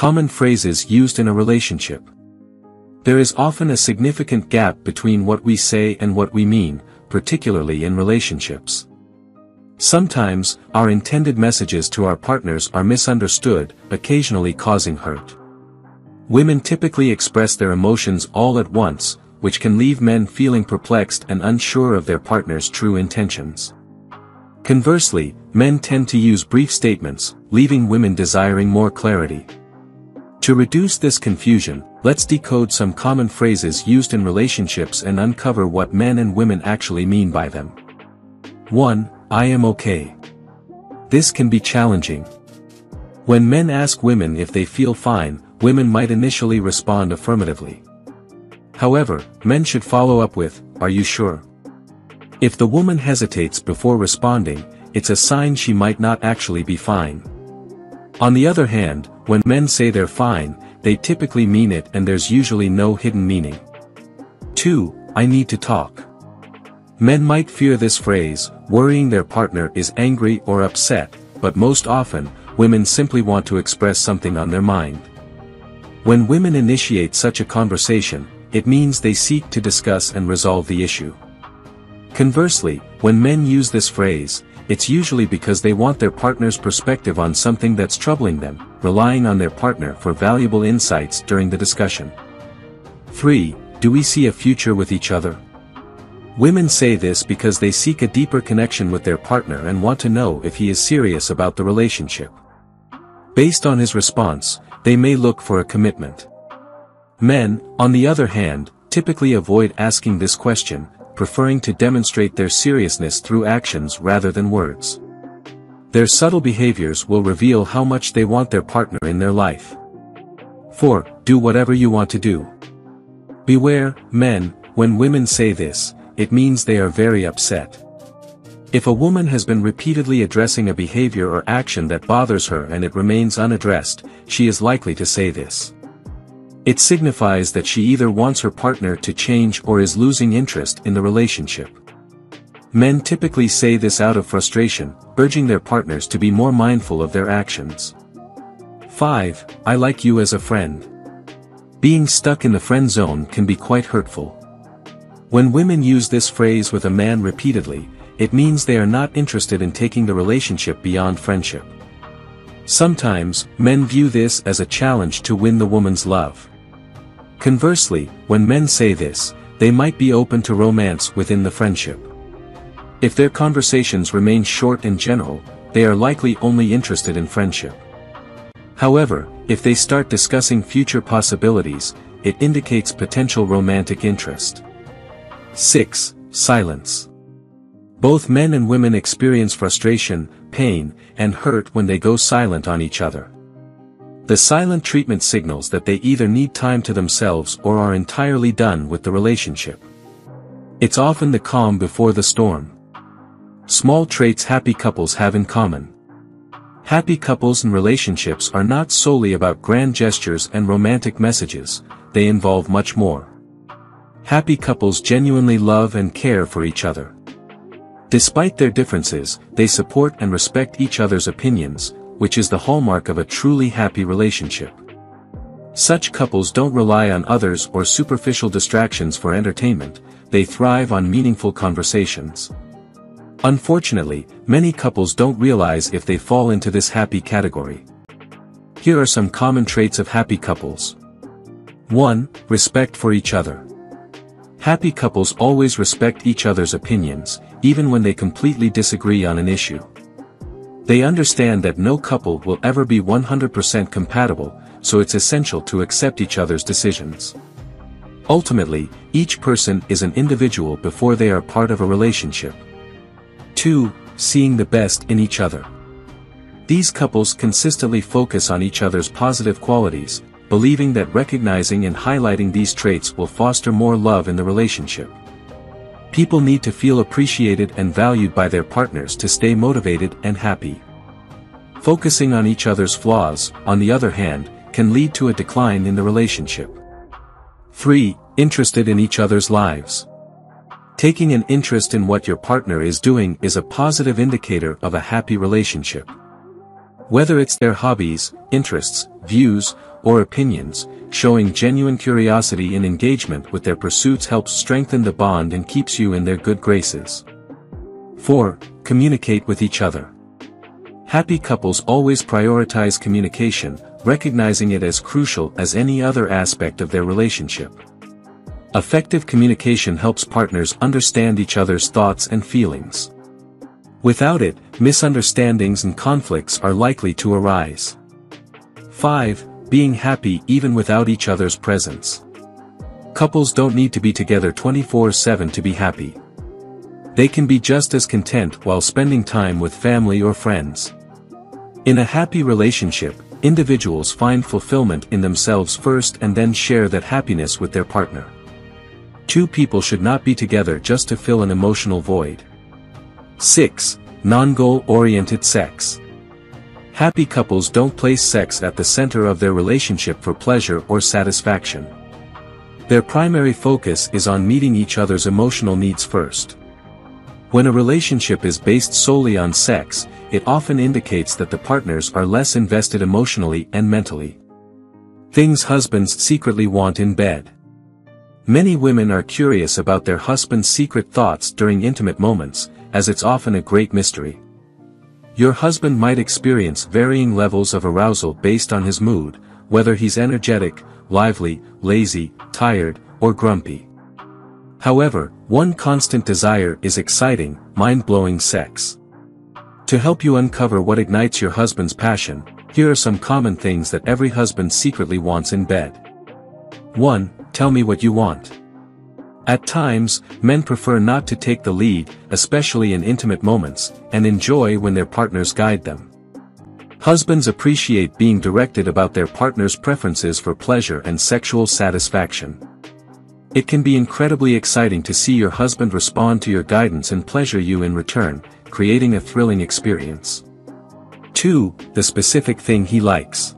Common phrases used in a relationship. There is often a significant gap between what we say and what we mean, particularly in relationships. Sometimes, our intended messages to our partners are misunderstood, occasionally causing hurt. Women typically express their emotions all at once, which can leave men feeling perplexed and unsure of their partner's true intentions. Conversely, men tend to use brief statements, leaving women desiring more clarity. To reduce this confusion, let's decode some common phrases used in relationships and uncover what men and women actually mean by them. 1. I am okay. This can be challenging. When men ask women if they feel fine, women might initially respond affirmatively. However, men should follow up with, are you sure? If the woman hesitates before responding, it's a sign she might not actually be fine. On the other hand, when men say they're fine, they typically mean it and there's usually no hidden meaning. 2. I need to talk. Men might fear this phrase, worrying their partner is angry or upset, but most often, women simply want to express something on their mind. When women initiate such a conversation, it means they seek to discuss and resolve the issue. Conversely, when men use this phrase, it's usually because they want their partner's perspective on something that's troubling them, relying on their partner for valuable insights during the discussion. 3. Do we see a future with each other? Women say this because they seek a deeper connection with their partner and want to know if he is serious about the relationship. Based on his response, they may look for a commitment. Men, on the other hand, typically avoid asking this question, preferring to demonstrate their seriousness through actions rather than words. Their subtle behaviors will reveal how much they want their partner in their life. 4. Do whatever you want to do. Beware, men, when women say this, it means they are very upset. If a woman has been repeatedly addressing a behavior or action that bothers her and it remains unaddressed, she is likely to say this. It signifies that she either wants her partner to change or is losing interest in the relationship. Men typically say this out of frustration, urging their partners to be more mindful of their actions. 5. I like you as a friend. Being stuck in the friend zone can be quite hurtful. When women use this phrase with a man repeatedly, it means they are not interested in taking the relationship beyond friendship. Sometimes, men view this as a challenge to win the woman's love. Conversely, when men say this, they might be open to romance within the friendship. If their conversations remain short and general, they are likely only interested in friendship. However, if they start discussing future possibilities, it indicates potential romantic interest. 6. Silence. Both men and women experience frustration, pain, and hurt when they go silent on each other. The silent treatment signals that they either need time to themselves or are entirely done with the relationship. It's often the calm before the storm. Small traits happy couples have in common. Happy couples and relationships are not solely about grand gestures and romantic messages, they involve much more. Happy couples genuinely love and care for each other. Despite their differences, they support and respect each other's opinions, which is the hallmark of a truly happy relationship. Such couples don't rely on others or superficial distractions for entertainment, they thrive on meaningful conversations. Unfortunately, many couples don't realize if they fall into this happy category. Here are some common traits of happy couples. 1. Respect for each other. Happy couples always respect each other's opinions, even when they completely disagree on an issue. They understand that no couple will ever be 100% compatible, so it's essential to accept each other's decisions. Ultimately, each person is an individual before they are part of a relationship. 2. Seeing the best in each other. These couples consistently focus on each other's positive qualities, believing that recognizing and highlighting these traits will foster more love in the relationship. People need to feel appreciated and valued by their partners to stay motivated and happy. Focusing on each other's flaws, on the other hand, can lead to a decline in the relationship. 3. Interested in each other's lives. Taking an interest in what your partner is doing is a positive indicator of a happy relationship. Whether it's their hobbies, interests, views, or opinions, showing genuine curiosity and engagement with their pursuits helps strengthen the bond and keeps you in their good graces. 4. Communicate with each other. Happy couples always prioritize communication, recognizing it as crucial as any other aspect of their relationship. Effective communication helps partners understand each other's thoughts and feelings. Without it, misunderstandings and conflicts are likely to arise. 5. Being happy even without each other's presence. Couples don't need to be together 24-7 to be happy. They can be just as content while spending time with family or friends. In a happy relationship, individuals find fulfillment in themselves first and then share that happiness with their partner. Two people should not be together just to fill an emotional void. 6. Non-goal-oriented sex. Happy couples don't place sex at the center of their relationship for pleasure or satisfaction. Their primary focus is on meeting each other's emotional needs first. When a relationship is based solely on sex, it often indicates that the partners are less invested emotionally and mentally. Things husbands secretly want in bed. Many women are curious about their husband's secret thoughts during intimate moments, as it's often a great mystery. Your husband might experience varying levels of arousal based on his mood, whether he's energetic, lively, lazy, tired, or grumpy. However, one constant desire is exciting, mind-blowing sex. To help you uncover what ignites your husband's passion, here are some common things that every husband secretly wants in bed. 1 tell me what you want. At times, men prefer not to take the lead, especially in intimate moments, and enjoy when their partners guide them. Husbands appreciate being directed about their partner's preferences for pleasure and sexual satisfaction. It can be incredibly exciting to see your husband respond to your guidance and pleasure you in return, creating a thrilling experience. 2. The specific thing he likes.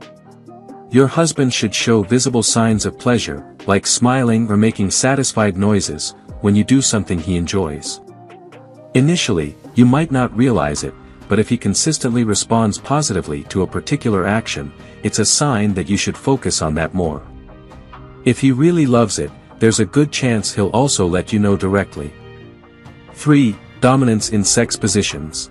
Your husband should show visible signs of pleasure, like smiling or making satisfied noises, when you do something he enjoys. Initially, you might not realize it, but if he consistently responds positively to a particular action, it's a sign that you should focus on that more. If he really loves it, there's a good chance he'll also let you know directly. 3. Dominance in sex positions.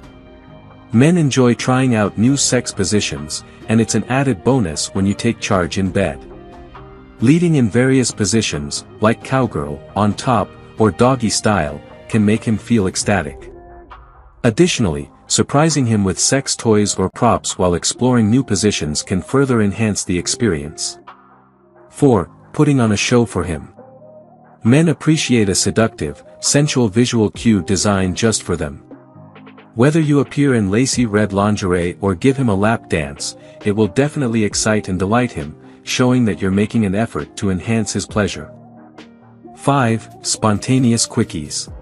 Men enjoy trying out new sex positions, and it's an added bonus when you take charge in bed. Leading in various positions, like cowgirl, on top, or doggy style, can make him feel ecstatic. Additionally, surprising him with sex toys or props while exploring new positions can further enhance the experience. 4. Putting on a show for him. Men appreciate a seductive, sensual visual cue designed just for them. Whether you appear in lacy red lingerie or give him a lap dance, it will definitely excite and delight him, showing that you're making an effort to enhance his pleasure. 5. Spontaneous Quickies.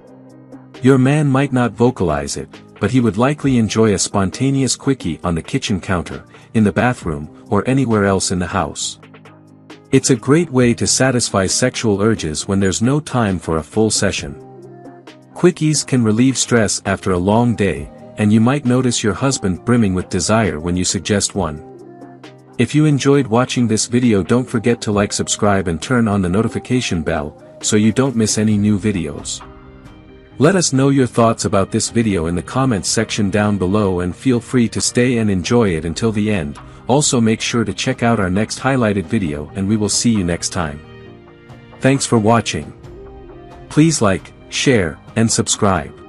Your man might not vocalize it, but he would likely enjoy a spontaneous quickie on the kitchen counter, in the bathroom, or anywhere else in the house. It's a great way to satisfy sexual urges when there's no time for a full session. Quickies can relieve stress after a long day, and you might notice your husband brimming with desire when you suggest one. If you enjoyed watching this video don't forget to like subscribe and turn on the notification bell, so you don't miss any new videos. Let us know your thoughts about this video in the comments section down below and feel free to stay and enjoy it until the end, also make sure to check out our next highlighted video and we will see you next time. Thanks for watching. Please like, share, and subscribe.